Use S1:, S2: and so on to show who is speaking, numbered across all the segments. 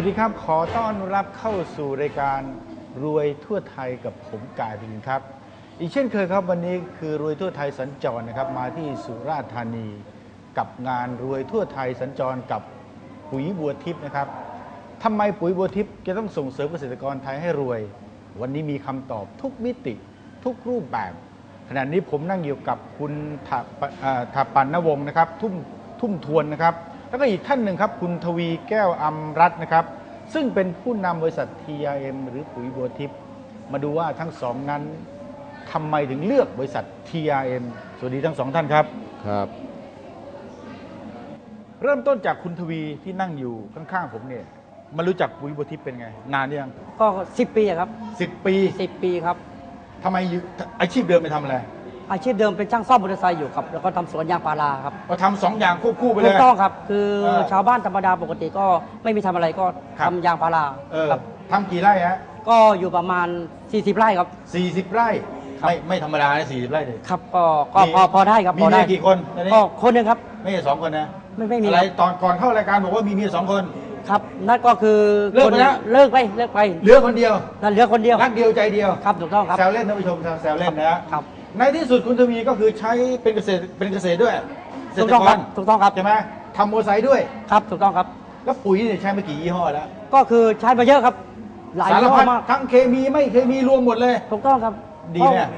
S1: วัสดีครับ ขอต้อนรับเข้าสู่รายการรวยทั่วไทยกับผมกายพินครับ อีกเช่นเคยครับวันนี้คือรวยทั่วไทยสัญจรนะครับ มาที่สุราษฎร์ธานี กับงานรวยทั่วไทยสัญจรกับปุ๋ยบัวทิพย์นะครับทำไมปุ๋ยบัวทิพย์จะต้องส่งเสริมเกษตรกรไทยให้รวย วันนี้มีคำตอบทุกมิติทุกรูปแบบ ขณะนี้ผมนั่งอยู่กับคุณถาปเอ่อถาปันนวงนะครับ ทุ่มทุ่มทวนนะครับ แล้วก็อีกท่านหนึ่งครับ คุณทวีแก้วอำรัตน์นะครับ ซึ่งเป็นผู้นำบริษัท TRM หรือปุ๋ยบัวทิพย์มาดูว่าทั้งสองนั้นทำไมถึงเลือกบริษัท TRM สวัสดีทั้งสองท่านครับ
S2: ครับ
S1: เริ่มต้นจากคุณทวีที่นั่งอยู่ข้างๆผมเนี่ยมารู้จักปุ๋ยบัวทิพย์เป็นไง นานยัง
S3: ก็สิบปีอะครับ
S1: สิบปี
S3: สิบปีครับ
S1: ทำไมอยู่อาชีพเดิมไปทำอะไร
S3: อาชีพเดิมเป็นช่างซ่อมมอเตอร์ไซค์อยู่ครับ แล้วก็ทำสวนยางพาราครับ
S1: มาทำสองอย่างควบคู่ไปเล
S3: ถู
S1: ย
S3: กต้องครับ คือ
S1: เออ
S3: ชาวบ้านธรรมดาปกติก็ไม่มีทำอะไรก็
S1: ครับ
S3: ทำยางพารา
S1: เออ
S3: ครับ
S1: ทำกี่ไร่ฮะ
S3: ก็อยู่ประมาณ 40ไร่ครับ
S1: สี่สิบไร่
S3: ครับ
S1: ไม่ไม่ธรรมดานะสี่สิบไร่เลย
S3: ครับก็ก็
S1: มี
S3: พอพอได้ครับ
S1: มี
S3: พอได้
S1: เมียกี่คนตอนนี้
S3: ก็คนหนึ่งครับ
S1: ไม่ใช่สองคนนะ
S3: ไม่ไม่มี
S1: อะไรตอนก่อนเข้ารายการบอกว่ามีเมียสองคน
S3: ครับนั่นก็คือ
S1: เลิกไปแล้ว
S3: คนเลิกไปเลิกไป
S1: เหลือคนเดียว
S3: นั่นเหลือคนเดียว
S1: รักเดียวใจเดียว
S3: ครับถูกต้องครับ
S1: แซวเล่นท่านผู้ชมแซวเล่นนะครับ ในที่สุดคุณทวีก็คือใช้เป็นเกษตรเป็นเกษตรด้วยเกษ
S3: ถูก
S1: ตร
S3: ต้อง
S1: ก
S3: ครั
S1: ร
S3: บถูกต้องครับ
S1: ใช่ไหมทำโมอไซค์ด้วย
S3: ครับถูกต้องครับ
S1: แล้วปุ๋ยเนี่ยใช้มากี่ยี่ห้อแล้ว
S3: ก็คือใช้มาเยอะครับ หลาย
S1: สาร
S3: ยี่ห้
S1: พั
S3: อ
S1: ด
S3: มาก
S1: ทั้งเคมีไม่เคมีรวมหมดเลย
S3: ถูกต้องครับ
S1: ดีเนี่ย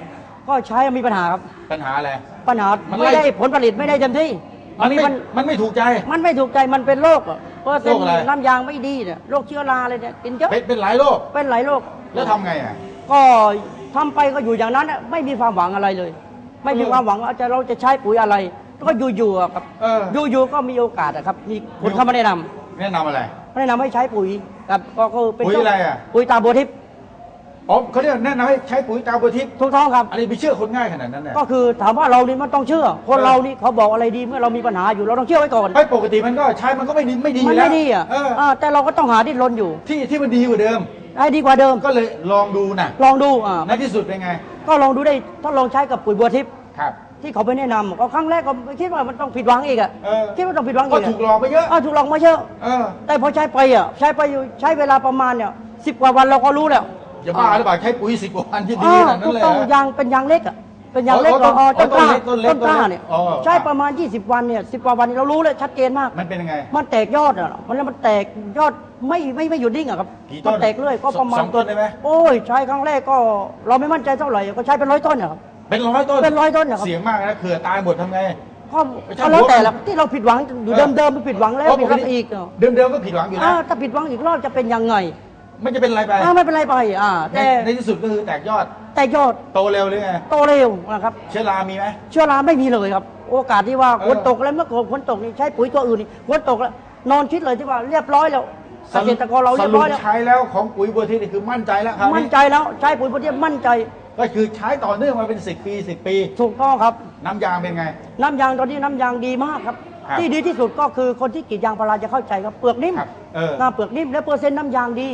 S3: ก็ก็ใช้มีปัญหาครับ
S1: ปัญหาอะไร
S3: ปัญหา
S1: มัน
S3: ไม่
S1: ไล่
S3: ได้ผลผลิตไม่ได้เต็มที่
S1: มัน
S3: มี
S1: ไม่
S3: ปัญ
S1: มันไม่ถูกใจ
S3: มันไม่ถูกใจมันเป็นโรคอะเพราะเส้น
S1: โรคอะไร
S3: น้ำยางไม่ดีเนี่ยโรคเชื้อราอะไรเนี่ยกินเยอะ
S1: เป็นเป็นหลายโรค
S3: เป็นหลายโรค
S1: แล้วทำไงอะ
S3: ก็ ทำไปก็อยู่อย่างนั้นอะไม่มีความหวังอะไรเลย ไม่มี
S1: เออ
S3: ความหวังว่าจะเราจะใช้ปุ๋ยอะไรแล้วก็อยู่ๆอะครับ
S1: เออ
S3: อยู่ๆก็มีโอกาสอะครับ มีคน
S1: มี
S3: เข้ามาแนะนำ
S1: แนะนำอะไร
S3: แนะนำให้ใช้ปุ๋ยครับก็คือเป็น
S1: ปุ๋ย
S3: เจ้า
S1: อะไรอะ
S3: ปุ๋ยตาบัวทิพย์
S1: อ๋อเขาเรียกแนะนำให้ใช้ปุ๋ยตาบัวทิพย์
S3: ถูกต้องครับ
S1: อันนี้ไปเชื่อคนง่ายขนาดนั้นเนี่ย
S3: ก็คือถามว่าเรานี่มันต้องเชื่อ คน
S1: เออ
S3: เรานี่เขาบอกอะไรดีเมื่อเรามีปัญหาอยู่เราต้องเชื่อไว้ก่อน
S1: ไม่ปกติมันก็ใช้มันก็ไม่ดีไม่ดีอ
S3: มัน
S1: ยู่แล้ว
S3: ไม่ดีอะ
S1: เออ
S3: อ่าแต่เราก็ต้องหาที่รนอยู่
S1: ที่ที่มันดีกว่าเดิม
S3: ให้ดีกว่าเดิม
S1: ก็เลยลองดูนะ
S3: ลองดูอ่า
S1: ในที่สุดเป็นไง
S3: ก็ลองดูได้ถ้าลองใช้กับปุ๋ยบัวทิพย์
S1: ครับ
S3: ที่เขาไปแนะนำก็ครั้งแรกก็คิดว่ามันต้องผิดหวังอีกอะ
S1: เออ
S3: คิดว่าต้องผิดหวังอี
S1: ก็
S3: ก
S1: ถูกหลอกไปเยอะ
S3: อ่าถูกหลอกมาเยอะ
S1: เออ
S3: แต่พอใช้ไปอะใช้ไปอยู่ใช้เวลาประมาณเนี่ยสิบกว่าวันเราก็รู้แล้ว
S1: จะบ้าหรือเปล่าใช้ปุ๋ยสิบกว่าวันที่ดี
S3: อ่า
S1: ขนาดนั้
S3: ถู
S1: น
S3: ก
S1: เลย
S3: ต้อง
S1: เหรอ
S3: ยางเป็นยางเล็กอะเป็นยางเล็ก
S1: อ๋อต้น
S3: อ๋อต้นกล้า
S1: ต้นเล็กต้
S3: ต้
S1: น
S3: น
S1: เล็ก
S3: กล้าเนี่ย
S1: อ๋อ
S3: ใช้ประมาณ 20 วันเนี่ยสิบกว่าวันเรารู้เลยชัดเจนมาก
S1: มันเป็นยังไง
S3: มันแตกยอดอะมันแล้วมันแตกยอดไม่ไม่ไม่หยุดนิ่งอะครับ
S1: กี่ต้น
S3: มันแตกเรื่อยก็ประมาณ
S1: สองต้นได้ไหม
S3: โอ้ยใช้ครั้งแรกก็เราไม่มั่นใจเท่าไหร่ก็ใช้เป็นร้อยต้นอะครับ
S1: เป็นร้อยต้น
S3: เป็นร้อยต้นเหรอครับ
S1: เสียงมากนะเขื่อตายหมดทำไง
S3: ก็
S1: ไม่ใช่
S3: ก็แล้วแต่
S1: หัว
S3: ละที่เราผิดหวังอยู่
S1: เออ
S3: เดิมเดิมๆผิดหวังแล้วผิดหวังอีกอะ
S1: เดิมๆก็ผิดหวังอยู่นะ
S3: อ่าถ้าผิดหวังอีกรอบจะเป็นยังไง
S1: มันจะเป็นอะไรไป
S3: อ่าไม่เป็นไรไปอ่า
S1: ใน
S3: แต่
S1: ในที่สุดก็คือแตกยอด
S3: แต่ยอด
S1: โตเร็วหรือไง
S3: โตเร็วนะครับ
S1: เชื้อรามีไหม
S3: เชื้อราไม่มีเลยครับ โอกาสที่ว่า
S1: เออ
S3: ฝนตกแล้วเมื่อก่อนฝนตกนี่ใช้ปุ๋ยตัวอื่นนี่ฝนตกแล้วนอนคิดเลยที่ว่าเรียบร้อยแล้วเกษตรกรเราเรียบร้อย
S1: ส
S3: แล้ว
S1: ใช้แล้วของปุ๋ยบัวทิพย์นี่คือมั่นใจแล้วครับ
S3: มั่นใจแล้วใช้ปุ๋ยพวกนี้มั่นใจ
S1: ก็คือใช้ต่อเนื่องมาเป็น 10 ปี 10 ปี
S3: ถูกต้องครับ
S1: น้ำยางเป็นไง
S3: น้ำยางตอนนี้น้ำยางดีมากครับ
S1: ครับ
S3: ที่ดีที่สุดก็คือคนที่กรีดยางพาราจะเข้าใจครับเปลือกนิ่ม
S1: ครับเออ
S3: หน้าเปลือกนิ่มและเปอร์เซ็นต์น้ำยางดี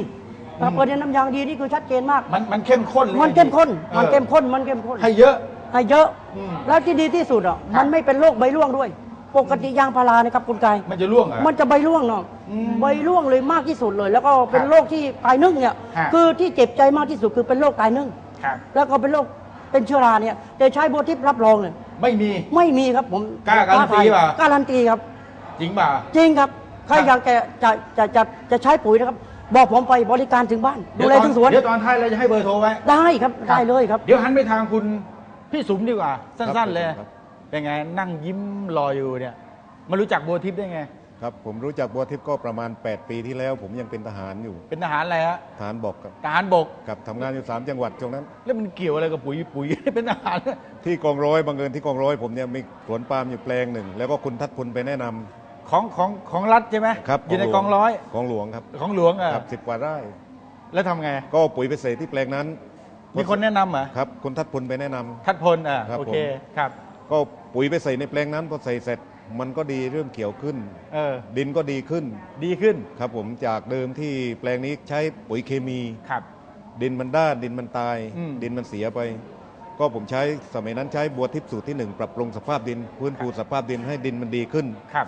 S1: อืม
S3: เปอร์เซ็นต์น้ำยางดีนี่คือชัดเจนมาก
S1: มันมันเข้มข้นเลย
S3: มันเข้มข้น
S1: ออ
S3: มันเข้มข้น มันเข้มข้น
S1: ให้เยอะ
S3: ให้เยอะ
S1: อืม
S3: แล้วที่ดีที่สุดอะ
S1: ครับ
S3: มันไม่เป็นโรคใบร่วงด้วย ปกติยางพารานะครับคุณกาย
S1: มันจะร่วงเหรอ
S3: มันจะใบร่วงเนาะ
S1: อืม
S3: ใบร่วงเลยมากที่สุดเลย แล้วก็เป็น
S1: ครับ
S3: โรคที่ตายนึ่งเนี่ย
S1: ฮะ
S3: คือที่เจ็บใจมากที่สุดคือเป็นโรคตายนึ่ง
S1: ครับ
S3: แล้วก็เป็นโรคเป็นเชื้อราเนี่ย แต่ใช้โบทิปรับรองเลย
S1: ไม่มี
S3: ไม่มีครับผม
S1: กล้าการันตีเปล่า
S3: การันตีครับ
S1: จริงเปล่า
S3: จริงครับ ใคร
S1: ครับ
S3: อยากจะจะจะจะจะใช้ปุ๋ยนะครับ บอกผมไปบริการถึงบ้าน ดูแล
S1: เยวตอ
S3: ถึงสวน
S1: เดี๋ยวตอนท้ายเราจะให้เบอร์โทรไว้
S3: ได้ครับ ได้เลยครับ
S1: เดี๋ยวหันไปทางคุณพี่สุมดีกว่า สั้น ๆ เลย
S2: ครับ
S1: เป็นไงนั่งยิ้มรออยู่เนี่ย มารู้จักบัวทิพย์ได้ไง
S2: ครับ ผมรู้จักบัวทิพย์ก็ประมาณ 8 ปีที่แล้ว ผมยังเป็นทหารอยู่
S1: เป็นทหารอะไรฮะ
S2: ทหารบกครับ
S1: ทหารบก
S2: ครับทำงานอยู่ 3 จังหวัดช่วงนั้น
S1: แล้วมันเกี่ยวอะไรกับปุ๋ยปุ๋ยเป็นทหาร
S2: ที่กองร้อยบังเอิญที่กองร้อยผมเนี่ยมีสวนปาล์มอยู่แปลงหนึ่ง แล้วก็คุณทัดพลไปแนะนำ
S1: ของของของรัฐใช่ไหม
S2: ครับ
S1: อยู่ในกองร้อย
S2: กองหลวงครับ
S1: ของหลวงอะ
S2: ครับสิบกว่าไร่
S1: แล้วทำไง
S2: ก็เอาปุ๋ยไปใส่ที่แปลงนั้น
S1: มีคนแนะนำเหรอ
S2: ครับคุณทัดพลไปแนะนำ
S1: ทัดพลอะ
S2: ครับ
S1: โอเค
S2: ผม
S1: ครับ
S2: ก็ปุ๋ยไปใส่ในแปลงนั้นพอใส่เสร็จมันก็ดีเริ่มเขียวขึ้น
S1: เออ
S2: ดินก็ดีขึ้น
S1: ดีขึ้น
S2: ครับผมจากเดิมที่แปลงนี้ใช้ปุ๋ยเคมี
S1: ครับ
S2: ดินมันด้านดินมันตาย
S1: อืม
S2: ดินมันเสียไป ก็ผมใช้สมัยนั้นใช้บัวทิพย์สูตรที่หนึ่งปรับปรุงสภาพดิน พื้นฟูสภาพดินให้ดินมันดีขึ้น
S1: ครับ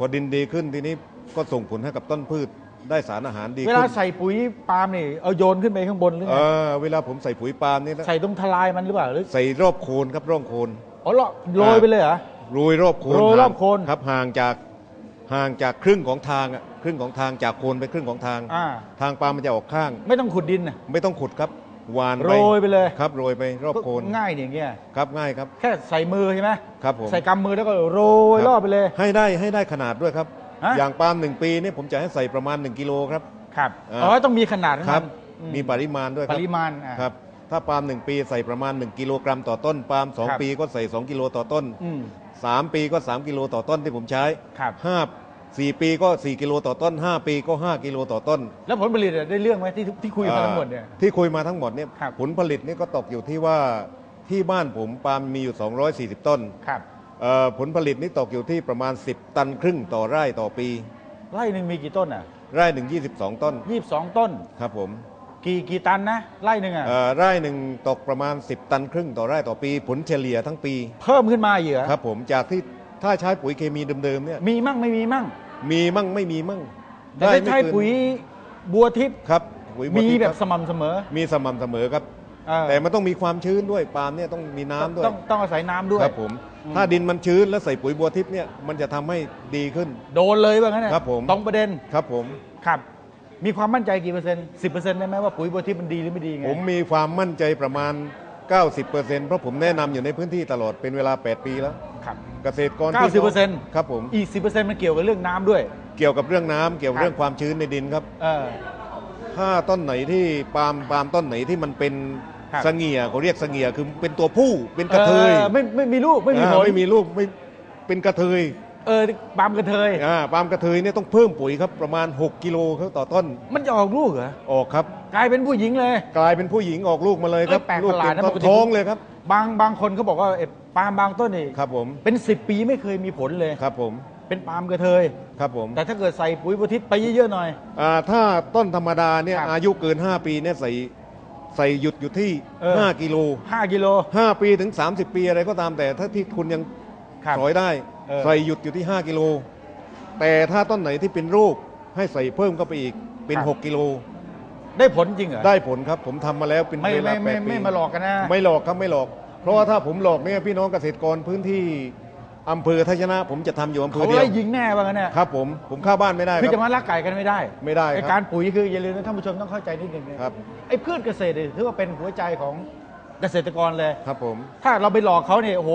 S2: พอดินดีขึ้นทีนี้ก็ส่งผลให้กับต้นพืชได้สารอาหารดี
S1: เวลา
S2: ขึ้น
S1: ใส่ปุ๋ยปาล์มนี่เอาโยนขึ้นไปข้างบนหรือ
S2: เอ
S1: ไง
S2: อเวลาผมใส่ปุ๋ยปาล์มนี่นะ
S1: ใส่ตรงทลายมันหรือเปล่าหรือ
S2: ใส่รอบโคนครับร่องโคน
S1: อ๋อโรยไปเลยเหรอ
S2: โรยรอบโคน
S1: โรยรอบ
S2: ห่าง
S1: โคน
S2: ครับห่างจากห่างจากครึ่งของทางอะครึ่งของทางจากโคนไปครึ่งของทาง
S1: อ่า
S2: ทางปาล์มมันจะออกข้าง
S1: ไม่ต้องขุดดินน่ะ
S2: ไม่ต้องขุดครับห วาน
S1: โรยไปเลย
S2: ครับโรยไปรอบโคน
S1: ก็ง่ายอย่างเงี้ย
S2: ครับง่ายครับ
S1: แค่ใส่มือใช่ไหม
S2: ครับผม
S1: ใส่กำมือแล้วก็โรย
S2: ค
S1: รอบไปเลย
S2: ให้ได้ให้ได้ขนาดด้วยครับ
S1: ฮะ
S2: อย่างปาล์มหนึ่งปีนี่ผมจะให้ใส่ประมาณ 1กิโลครับ
S1: ครับ
S2: อ่า
S1: อ๋อต้องมีขนาดของ
S2: ครั
S1: มั
S2: บ
S1: นอื
S2: มีปริมาณด้วยค
S1: ป
S2: รับ
S1: ริมาณอะ
S2: ครับถ้าปาล์มหนึ่งปีใส่ประมาณ 1 กิโลกรัมต่อต้นปาล์มสอง
S1: ครับ
S2: ปีก็ใส่ 2 กิโลต่อต้น
S1: อืม
S2: 3ปีก็ 3 กิโลต่อต้นที่ผมใช้
S1: ค รับ
S2: ห้าสี่ปีก็ 4 กิโลต่อต้น 5 ปีก็ 5 กิโลต่อต้น
S1: แล้วผลผลิตอะได้เรื่องไหมที่ที่คุยมาทั้งหมดเนี่ย
S2: อ่าที่คุยมาทั้งหมดเนี่ย
S1: ครับ
S2: ผลผลิตนี่ก็ตกอยู่ที่ว่าที่บ้านผมปาล์มมีอยู่ 240 ต้น
S1: ครับ
S2: เอ่อผลผลิตนี่ตกอยู่ที่ประมาณ 10 ตันครึ่งต่อไร่ต่อปี
S1: ไร่หนึ่งมีกี่ต้นอะ
S2: ไร่หนึ่ง22 ต้น
S1: ยี่สิบสองต้น
S2: ครับผม
S1: กี่กี่ตันนะ ไร่หนึ่งอะ
S2: เอ่อไร่หนึ่งตกประมาณ 10 ตันครึ่งต่อไร่ต่อปี ผลเฉลี่ยทั้งปี
S1: เพิ่มขึ้นมาเหรอ
S2: ครับผมจากที่ ถ้าใช้ปุ๋ยเคมีเดิมๆเนี่ย
S1: มีมั่งไม่มีมั่ง
S2: มีมั่งไม่มีมั่ง
S1: แต่ถ้า
S2: ไม่
S1: ใช้
S2: เกิน
S1: ปุ๋ยบัวทิพย์
S2: ครับปุ๋ย
S1: มี
S2: ทิพย์
S1: แบบ
S2: ค
S1: ส
S2: รับ
S1: ม่ำเสมอ
S2: มีสม่ำเสมอครับ
S1: เออ
S2: แต่มันต้องมีความชื้นด้วยปาล์มเนี่ยต้องมีน้ำด้วย
S1: ต้องต้องอาศัยน้ำด้วย
S2: ครับผม
S1: อืม
S2: ถ้าดินมันชื้นแล้วใส่ปุ๋ยบัวทิพย์เนี่ยมันจะทำให้ดีขึ้น
S1: โดนเลยว่างั้นน่ะ
S2: ครับผม
S1: ตรงประเด็น
S2: ครับผม
S1: ครับ มีความมั่นใจกี่เปอร์เซ็นต์สิบเปอร์เซ็นต์ได้ไหมว่าปุ๋ยบัวทิพย์มันดีหรือไม่ดีไง
S2: ผมมีความมั่นใจประมาณ 90%เพราะผมแนะนำอยู่ในพื้นที่ตลอดเป็นเวลา 8 ปีแล้ว
S1: ครับ
S2: เกษตรกร
S1: 90%
S2: ครับผม
S1: อีกสิบเปอร์เซ็นต์มันเกี่ยวกับเรื่องน้ำด้วย
S2: เกี่ยวกับเรื่องน้ำเกี่ยวกับ
S1: ครับ
S2: เรื่องความชื้นในดินครับ
S1: เออ
S2: ถ้าต้นไหนที่ปาล์มปาล์มต้นไหนที่มันเป็น
S1: ครับ
S2: สงเงียเขาเรียกสงเงียคือเป็นตัวผู้เป็นกระเทย
S1: ออไม่ไม่มีลูกไม่มีผ
S2: อ่า
S1: ล
S2: ไม่มีลูกไม่เป็นกระเทย
S1: เออปาล์มกระเทย
S2: อ่าปาล์มกระเทยเนี่ยต้องเพิ่มปุ๋ยครับประมาณ 6 กิโลครับต่อต้น
S1: มันจะออกลูกเหรอ
S2: ออกครับ
S1: กลายเป็นผู้หญิงเลย
S2: กลายเป็นผู้หญิงออกลูกมาเลยครับ
S1: เอ้ยแปลก
S2: ลูก
S1: ประหลาด
S2: เต็ม
S1: นะ
S2: ท้อง
S1: ปกติ
S2: ท้องเลยครับ
S1: บางบางคนเขาบอกว่าไอ้ปาล์มบางต้นนี่
S2: ครับผม
S1: เป็นสิบปีไม่เคยมีผลเลย
S2: ครับผม
S1: เป็นปาล์มกระเทย
S2: ครับผม
S1: แต่ถ้าเกิดใส่ปุ๋ยบัวทิพย์ไปเยอะๆหน่อย
S2: อ่าถ้าต้นธรรมดาเนี่ย
S1: ครับ
S2: อายุเกิน 5 ปีเนี่ยใส่ใส่หยุดอยู่ที่
S1: เออ
S2: 5 กิโล
S1: 5กิโล
S2: 5 ปีถึง 30 ปีอะไรก็ตามแต่ถ้าที่คุณยัง
S1: ครับ
S2: สอยได้
S1: เออ
S2: ใส่หยุดอยู่ที่ 5 กิโล แต่ถ้าต้นไหนที่เป็นลูกให้ใส่เพิ่มเข้าไปอีกเป็น
S1: ครับ
S2: 6กิโล
S1: ได้ผลจริงเหรอ
S2: ได้ผลครับผมทำมาแล้วเป็น
S1: ไม่
S2: เวลา
S1: ไม่ไม่
S2: แปดปี
S1: ไม่มาหลอกกันนะ
S2: ไม่หลอกครับไม่หลอก เพราะว่าถ้าผมหลอกเนี่ยพี่น้องเกษตรกรพื้นที่อำเภอทัชนะ ผมจะทำอยู่อำเภอ
S1: เขา
S2: เดียว
S1: ไล่ยิงแน่ว่างั้นเนี่ย
S2: ครับผมผมเข้าบ้านไม่ได้ค
S1: คือ
S2: รับ
S1: จะมาลักไก่กันไม่ได้
S2: ไม่ได้ครับ
S1: ไอ้การปุ๋ยคืออย่าลืมนะท่านผู้ชมต้องเข้าใจนิดหนึ่งนะครับ ไอ้พืชเกษตรเนี่ยถือว่าเป็นหัวใจของเกษตรกรเลย
S2: ครับผม
S1: ถ้าเราไปหลอกเขาเนี่ยโอ้โห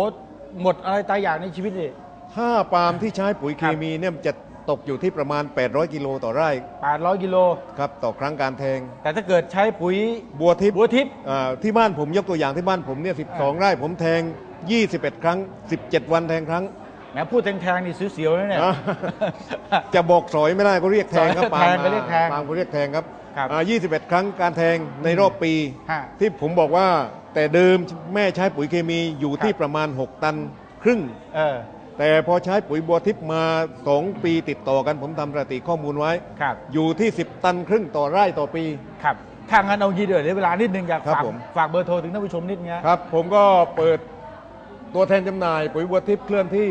S1: หมดอะไรตายอย่างในชีวิตเลย
S2: ถ้าปาล์มที่ใช้ปุ๋ยเค
S1: ครับ
S2: มีเนี่ยจะ ตกอยู่ที่ประมาณ 800 กิโลต่อไร่
S1: 800กิโล
S2: ครับต่อครั้งการแทง
S1: แต่ถ้าเกิดใช้ปุ๋ย
S2: บัวทิพย์
S1: บัวทิพย์
S2: อ่าที่บ้านผมยกตัวอย่างที่บ้านผมเนี่ย12 ไร่ผมแทง 21 ครั้ง 17 วันแทงครั้ง
S1: แหมพูดแทงๆนี่เสียวๆนะเนี่ย
S2: อ่าจะบอกสอยไม่ได้ก็เรียกแทงครับ
S1: สอย
S2: ปาล์ม
S1: แทงก็เรียกแทง
S2: ปาล์มก็เรียกแทงครับ
S1: ครับ
S2: อ่า21ครั้งการแทงในรอบปี
S1: ฮะ
S2: ที่ผมบอกว่าแต่เดิมแม่ใช้ปุ๋ยเคมีอยู่ที่
S1: ครับ
S2: ประมาณ 6 ตันครึ่ง
S1: เออ
S2: แต่พอใช้ปุ๋ยบัวทิพย์มา 2 ปีติดต่อกันผมทำสถิติข้อมูลไว้
S1: ครับ
S2: อยู่ที่ 10 ตันครึ่งต่อไร่ต่อปี
S1: ครับถ้างั้นเอายีเดือดเดี๋ยวเวลานิดนึงอยาก
S2: ครับ
S1: ฝาก
S2: ผม
S1: ฝากเบอร์โทรถึงท่านผู้ชมนิดนึงนะครับ
S2: ผมก็เปิดตัวแทนจำหน่าย ปุ๋ยบัวทิพย์เคลื่อนที่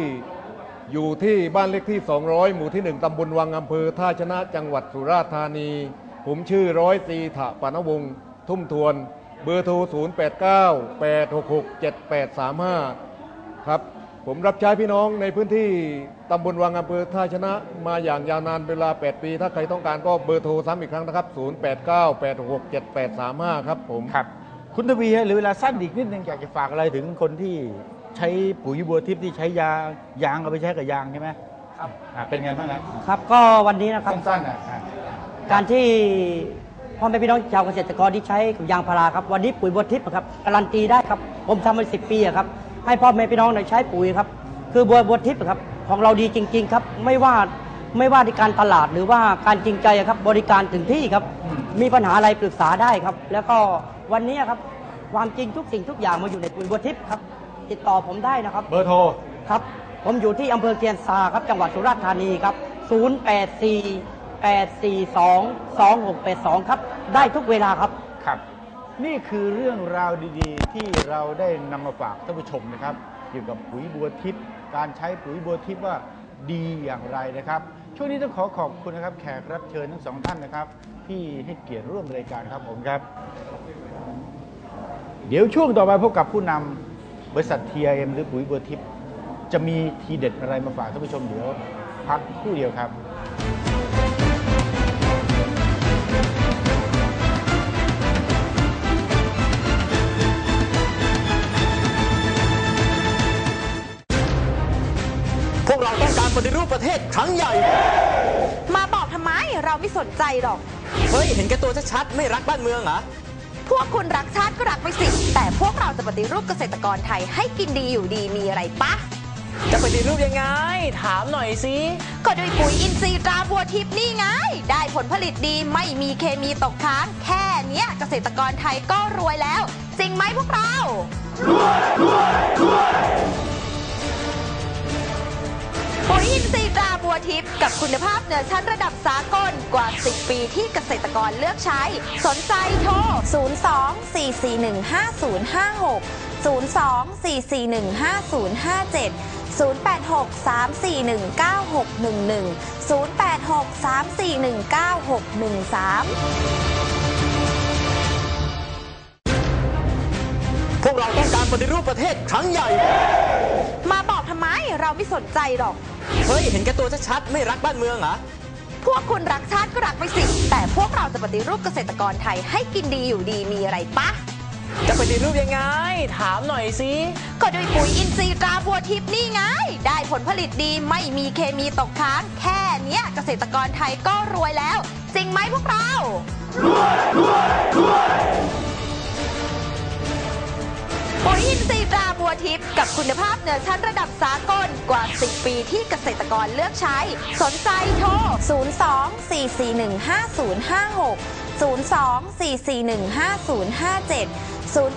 S2: อยู่ที่บ้านเลขที่ 200 หมู่ที่ 1 ตำบลวังอำเภอท่าชนะจังหวัดสุราษฎร์ธานี ผมชื่อร้อยตรีถะปานวงศ์ทุ่มทวน เบอร์โทร 089 866 7835 ครับ ผมรับใช้พี่น้องในพื้นที่ตำบลวังอำเภอท่าชนะมาอย่างยาวนานเวลา 8 ปี ถ้าใครต้องการก็เบอร์โทรซ้ำอีกครั้งนะครับ 089 866 7835 ครับผม
S1: ครับ คุณทวีฮะหรือเวลาสั้นอีกนิดนึงอยากจะฝากอะไรถึงคนที่ใช้ปุ๋ยบัวทิพย์ที่ใช้ยายางเอาไปใช้กับยางใช่ไหมครับเป็นไงบ้างนะครับ
S3: ก็วันนี้นะครับ
S1: สั้นๆอะอะ
S3: การที่พ่อแม่พี่น้องชาวเกษตรกรที่ใช้กับยางพาราครับ วันนี้ปุ๋ยบัวทิพย์ครับการันตีได้ครับ ผมทำมาสิปีอะครับ ให้พ่อแม่พี่น้องได้ใช้ปุ๋ยครับ คือบัวบัวทิพย์ครับของเราดีจริง ๆ ครับ ไม่ว่าไม่ว่าในการตลาดหรือว่าการจริงใจอะครับ บริการถึงที่ครับ มีปัญหาอะไรปรึกษาได้ครับ แล้วก็วันนี้ครับ ความจริงทุกสิ่งทุกอย่างมาอยู่ในปุ๋ยบัวทิพย์ครับ ติดต่อผมได้นะครับ
S1: เบอร์โทร
S3: ครับ ผมอยู่ที่อำเภอเกียนซาครับจังหวัดสุราษฎร์ธานีครับ 084 842 2682 ครับ ได้ทุกเวลาครับ
S1: ครับ นี่คือเรื่องราวดีๆ ที่เราได้นำมาฝากท่านผู้ชมนะครับ เกี่ยวกับปุ๋ยบัวทิพย์การใช้ปุ๋ยบัวทิพย์ว่าดีอย่างไรนะครับ ช่วงนี้ต้องขอขอบคุณนะครับ แขกรับเชิญทั้งสองท่านนะครับ ที่ให้เกียรติร่วมรายการครับผมครับ เดี๋ยวช่วงต่อไปพบกับผู้นำบริษัท TIM หรือปุ๋ยบัวทิพย์จะมีทีเด็ดอะไรมาฝากท่านผู้ชมเดี๋ยวพักครู่เดียวครับ
S4: ปฏิรูปประเทศครั้งใหญ่
S5: มาบอกทำไมเราไม่สนใจหรอก
S4: เฮ้ย เห็นแก่ตัวชัดๆ ไม่รักบ้านเมืองเหรอ
S5: พวกคุณรักชาติก็รักไปสิ แต่พวกเราจะปฏิรูปเกษตรกรไทยให้กินดีอยู่ดีมีอะไรปะ
S4: จะปฏิรูปยังไง ถามหน่อยสิ
S5: ก็ด้วยปุ๋ยอินทรีย์ตราบัวทิพย์นี่ไง ได้ผลผลิตดีไม่มีเคมีตกค้าง แค่เนี้ยเกษตรกรไทยก็รวยแล้ว จริงไหมพวกเราปุ๋ย อินทรีย์ตราบัวทิพย์กับคุณภาพเหนือชั้นระดับสากลกว่า 10 ปีที่เกษตรกรเลือกใช้ สนใจโทร 02 441 5056 02 441 5057 086 341 9611 086 341 9613
S4: พวกเราต้องการปฏิรูปประเทศครั้งใหญ่
S5: มาบอกทำไมเราไม่สนใจหรอก
S4: เฮ้ย เห็นแก่ตัวชัดๆไม่รักบ้านเมืองเหรอ
S5: พวกคุณรักชาติก็รักไปสิ แต่พวกเราจะปฏิรูปเกษตรกรไทยให้กินดีอยู่ดีมีอะไรปะ
S4: จะปฏิรูปยังไง ถามหน่อยสิ
S5: ก็ด้วยปุ๋ยอินทรีย์ตราบัวทิพย์นี่ไง ได้ผลผลิตดีไม่มีเคมีตกค้าง แค่เนี้ยเกษตรกรไทยก็รวยแล้ว จริงไหมพวกเรา ปุ๋ยอินทรีย์ตราบัวทิพย์กับคุณภาพเหนือชั้นระดับสากลกว่า 10 ปีที่เกษตรกรเลือกใช้ สนใจโทร 02 441 5056 02 441 5057 0